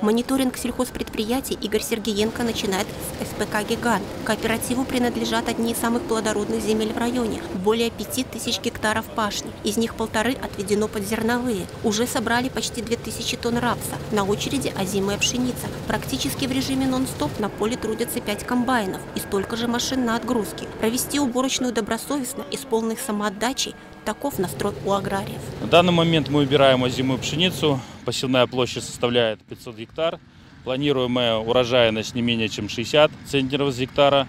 Мониторинг сельхозпредприятий Игорь Сергеенко начинает с СПК «Гигант». Кооперативу принадлежат одни из самых плодородных земель в районе – более 5 тысяч гектаров пашни. Из них полторы отведено под зерновые. Уже собрали почти 2000 тонн рапса. На очереди озимая пшеница. Практически в режиме нон-стоп на поле трудятся 5 комбайнов и столько же машин на отгрузке. Провести уборочную добросовестно и с полной самоотдачей – таков настрой у аграриев. На данный момент мы убираем озимую пшеницу. Посевная площадь составляет 500 гектар. Планируемая урожайность не менее чем 60 центнеров с гектара.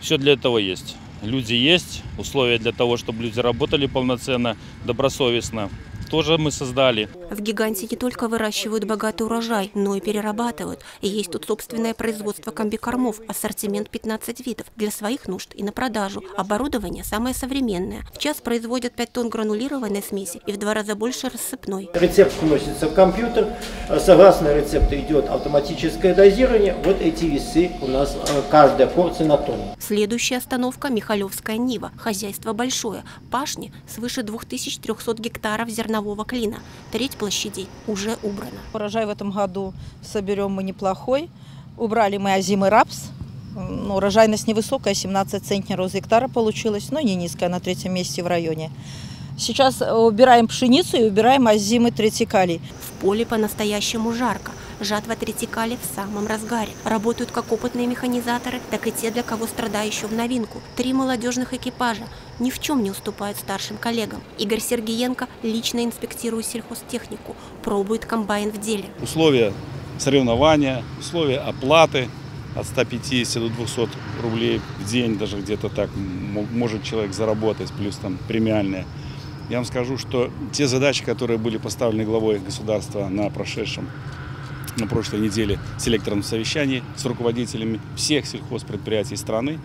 Все для этого есть. Люди есть, условия для того, чтобы люди работали полноценно, добросовестно тоже мы создали. В «Гиганте» не только выращивают богатый урожай, но и перерабатывают. И есть тут собственное производство комбикормов, ассортимент 15 видов для своих нужд и на продажу. Оборудование самое современное. В час производят 5 тонн гранулированной смеси и в два раза больше рассыпной. Рецепт вносится в компьютер. Согласно рецепту идет автоматическое дозирование. Вот эти весы у нас э, каждая порция на тонну. Следующая остановка – Михалевская Нива. Хозяйство большое. Пашни свыше 2300 гектаров зерна зернового клина. Треть площадей уже убрана. Урожай в этом году соберем мы неплохой. Убрали мы озимый рапс. Ну, урожайность невысокая, 17 центнеров с гектара получилось, но не низкая, на третьем месте в районе. Сейчас убираем пшеницу и убираем озимый третикалий. В поле по-настоящему жарко. Жатва третикали в самом разгаре. Работают как опытные механизаторы, так и те, для кого страдаю еще в новинку. Три молодежных экипажа ни в чем не уступают старшим коллегам. Игорь Сергеенко лично инспектирует сельхозтехнику, пробует комбайн в деле. Условия соревнования, условия оплаты от 150 до 200 рублей в день, даже где-то так может человек заработать, плюс там премиальные. Я вам скажу, что те задачи, которые были поставлены главой государства на прошедшем на прошлой неделе селекторном совещании с руководителями всех сельхозпредприятий страны.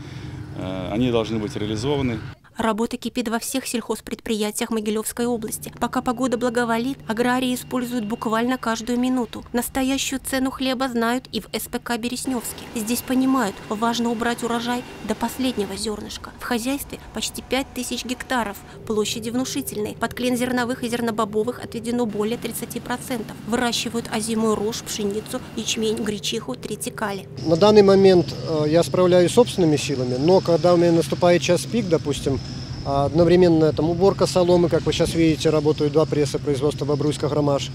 Э, они должны быть реализованы. Работа кипит во всех сельхозпредприятиях Могилевской области. Пока погода благоволит, аграрии используют буквально каждую минуту. Настоящую цену хлеба знают и в СПК Бересневске. Здесь понимают, важно убрать урожай до последнего зернышка. В хозяйстве почти 5000 гектаров, площади внушительные. Под клен зерновых и зернобобовых отведено более 30%. Выращивают озимую рожь, пшеницу, ячмень, гречиху, тритикали. На данный момент э, я справляюсь собственными силами, но когда у меня наступает час пик, допустим, одновременно там уборка соломы, как вы сейчас видите, работают два пресса производства Бобруйска-Громаш,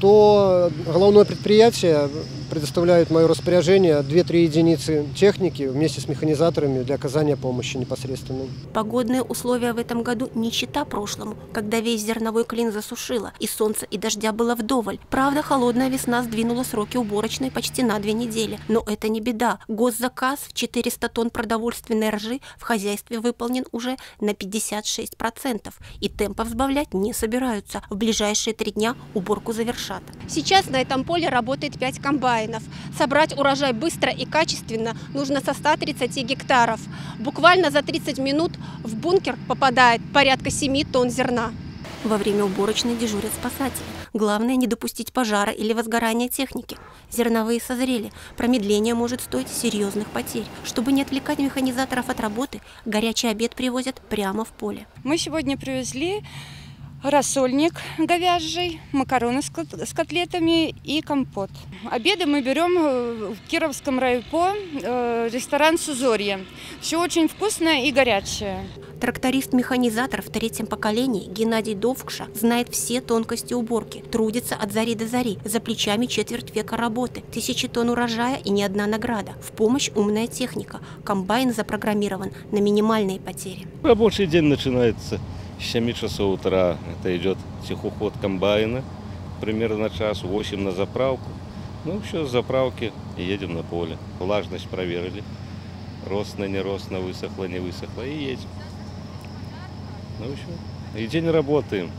то головное предприятие предоставляют мое распоряжение 2-3 единицы техники вместе с механизаторами для оказания помощи непосредственно. Погодные условия в этом году не чита прошлому, когда весь зерновой клин засушило, и солнца и дождя было вдоволь. Правда, холодная весна сдвинула сроки уборочной почти на две недели. Но это не беда. Госзаказ в 400 тонн продовольственной ржи в хозяйстве выполнен уже на 56%. И темпов сбавлять не собираются. В ближайшие три дня уборку завершат. Сейчас на этом поле работает 5 комбайнов комбайнов. Собрать урожай быстро и качественно нужно со 130 гектаров. Буквально за 30 минут в бункер попадает порядка 7 тонн зерна. Во время уборочной дежурят спасатели. Главное не допустить пожара или возгорания техники. Зерновые созрели. Промедление может стоить серьезных потерь. Чтобы не отвлекать механизаторов от работы, горячий обед привозят прямо в поле. Мы сегодня привезли рассольник говяжий, макароны с котлетами и компот. Обеды мы берем э, в Кировском райпо, э, ресторан «Сузорье». Все очень вкусное и горячее. Тракторист-механизатор в третьем поколении Геннадий Довкша знает все тонкости уборки, трудится от зари до зари, за плечами четверть века работы, тысячи тонн урожая и ни одна награда. В помощь умная техника, комбайн запрограммирован на минимальные потери. Рабочий день начинается с 7 часов утра это идет техуход комбайна, примерно на час, 8 на заправку. Ну, все, с заправки и едем на поле. Влажность проверили. Рост на не рост, на высохло, не высохло. И едем. Ну, все. И день работаем,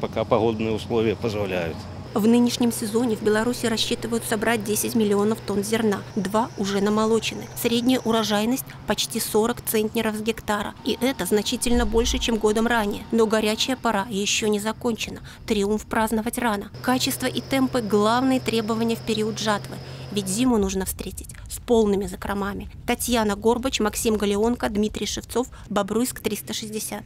пока погодные условия позволяют. В нынешнем сезоне в Беларуси рассчитывают собрать 10 миллионов тонн зерна. Два уже намолочены. Средняя урожайность почти 40 центнеров с гектара. И это значительно больше, чем годом ранее. Но горячая пора еще не закончена. Триумф праздновать рано. Качество и темпы – главные требования в период жатвы. Ведь зиму нужно встретить с полными закромами. Татьяна Горбач, Максим Галеонко, Дмитрий Шевцов, Бобруйск, 360.